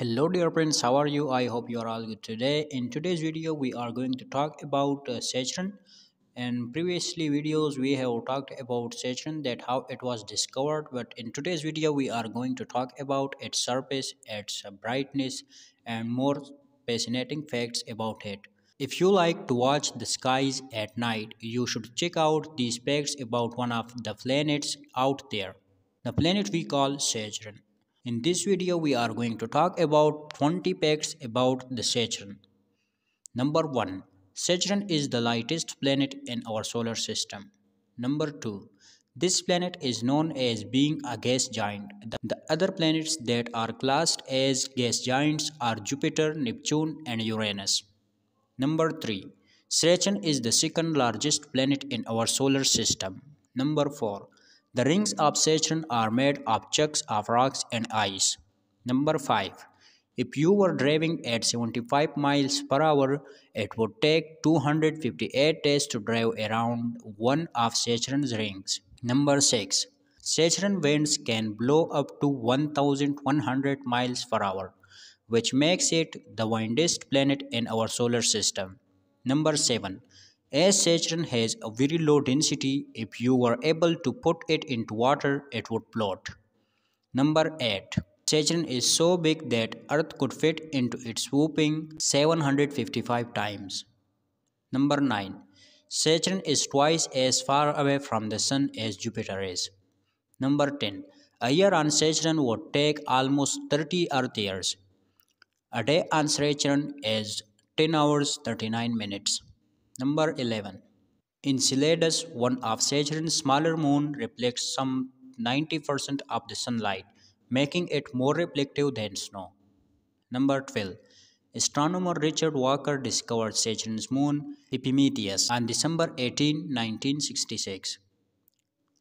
Hello dear friends, how are you? I hope you are all good today. In today's video, we are going to talk about uh, Saturn. In previously videos, we have talked about Saturn that how it was discovered. But in today's video, we are going to talk about its surface, its brightness, and more fascinating facts about it. If you like to watch the skies at night, you should check out these facts about one of the planets out there. The planet we call Saturn. In this video, we are going to talk about 20 facts about the Saturn. Number 1. Saturn is the lightest planet in our solar system. Number 2. This planet is known as being a gas giant. The other planets that are classed as gas giants are Jupiter, Neptune, and Uranus. Number 3. Saturn is the second largest planet in our solar system. Number 4. The rings of Saturn are made of chunks of rocks and ice. Number 5. If you were driving at 75 miles per hour, it would take 258 days to drive around one of Saturn's rings. Number 6. Saturn winds can blow up to 1100 miles per hour, which makes it the windiest planet in our solar system. Number 7. As Saturn has a very low density, if you were able to put it into water, it would float. Number 8. Saturn is so big that Earth could fit into its whooping 755 times. Number 9. Saturn is twice as far away from the Sun as Jupiter is. Number 10. A year on Saturn would take almost 30 Earth years. A day on Saturn is 10 hours 39 minutes. Number 11. Enceladus, one of Saturn's smaller moon, reflects some 90% of the sunlight, making it more reflective than snow. Number 12. Astronomer Richard Walker discovered Saturn's moon, Epimetheus, on December 18, 1966.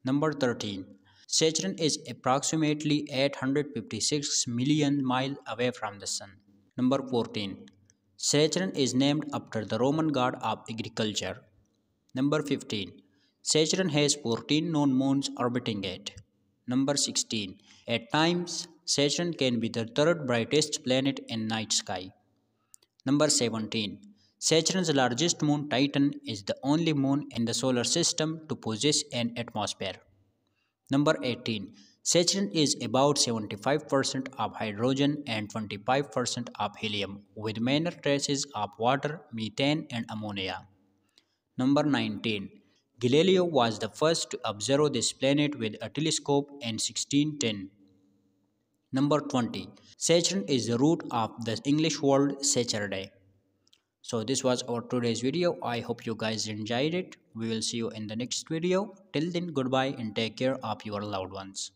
Number 13. Saturn is approximately 856 million miles away from the Sun. Number 14. Saturn is named after the Roman god of agriculture. Number 15. Saturn has 14 known moons orbiting it. Number 16. At times, Saturn can be the third brightest planet in night sky. Number 17. Saturn's largest moon Titan is the only moon in the solar system to possess an atmosphere. Number 18. Saturn is about 75% of hydrogen and 25% of helium with minor traces of water, methane and ammonia. Number 19. Galileo was the first to observe this planet with a telescope in 1610. Number 20. Saturn is the root of the English word Saturday. So this was our today's video. I hope you guys enjoyed it. We will see you in the next video. Till then, goodbye and take care of your loved ones.